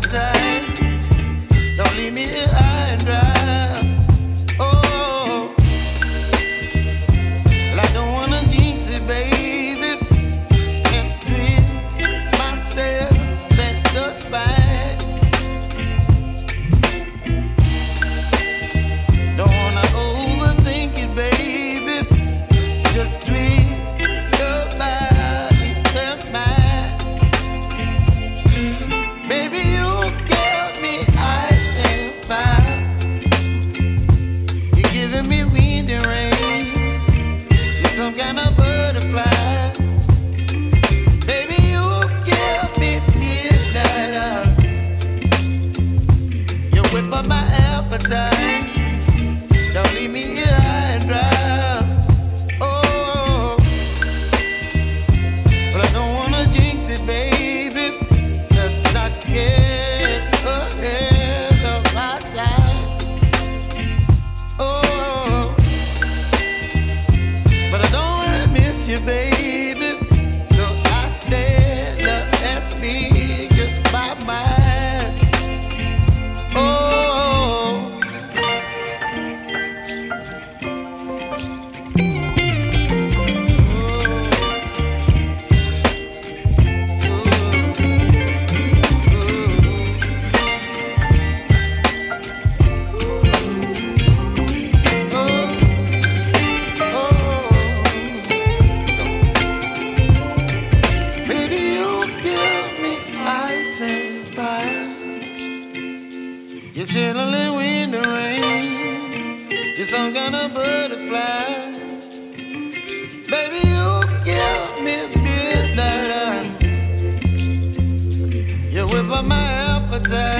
time. I'm gonna butterfly. Baby, you give me. You whip up my appetite.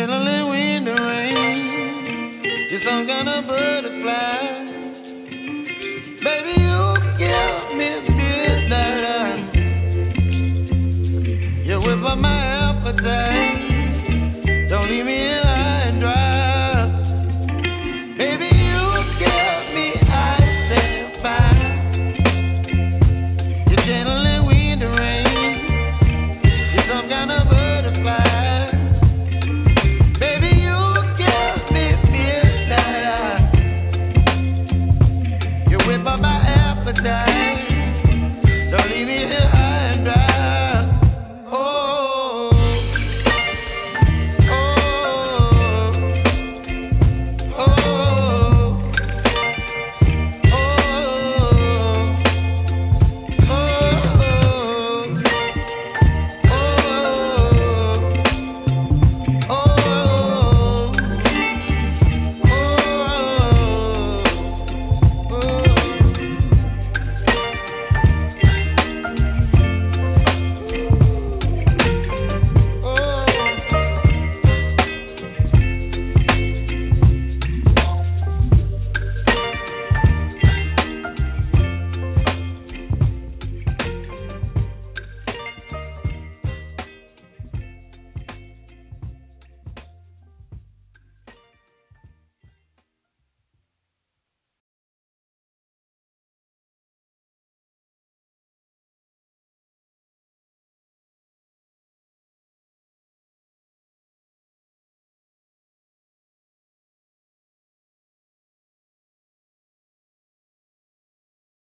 Chilling when the rain. You're some kind of butterfly. Baby, you give me midnight. Eye. You whip up my appetite. Don't leave me